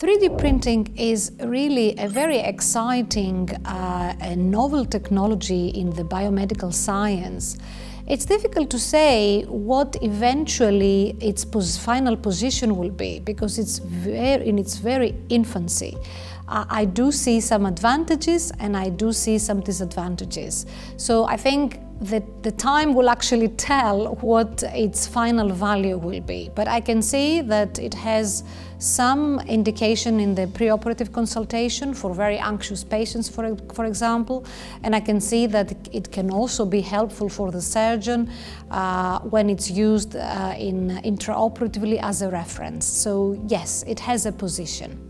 3D printing is really a very exciting uh, and novel technology in the biomedical science. It's difficult to say what eventually its final position will be because it's in its very infancy. I do see some advantages and I do see some disadvantages. So I think that the time will actually tell what its final value will be. But I can see that it has some indication in the preoperative consultation for very anxious patients, for, for example, and I can see that it can also be helpful for the surgeon uh, when it's used uh, in intraoperatively as a reference. So yes, it has a position.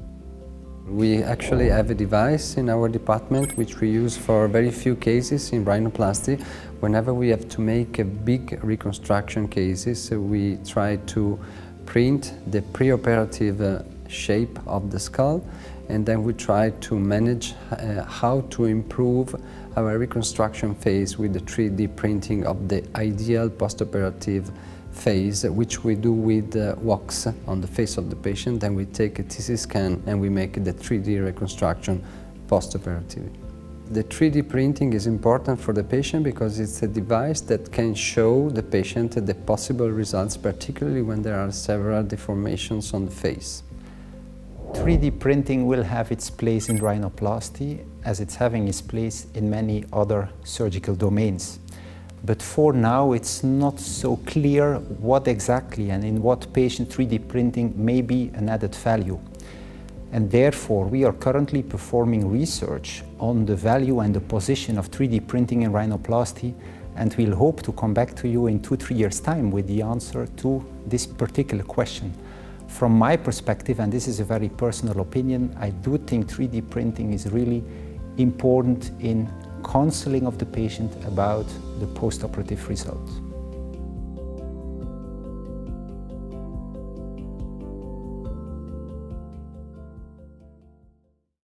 We actually have a device in our department which we use for very few cases in rhinoplasty. Whenever we have to make a big reconstruction cases, we try to print the preoperative uh, shape of the skull and then we try to manage uh, how to improve our reconstruction phase with the 3D printing of the ideal postoperative phase, which we do with uh, wax on the face of the patient. Then we take a TC scan and we make the 3D reconstruction postoperatively. The 3D printing is important for the patient because it's a device that can show the patient the possible results, particularly when there are several deformations on the face. 3D printing will have its place in rhinoplasty as it's having its place in many other surgical domains. But for now, it's not so clear what exactly and in what patient 3D printing may be an added value. And therefore, we are currently performing research on the value and the position of 3D printing in rhinoplasty, and we'll hope to come back to you in two, three years' time with the answer to this particular question. From my perspective, and this is a very personal opinion, I do think 3D printing is really important in counseling of the patient about the postoperative results.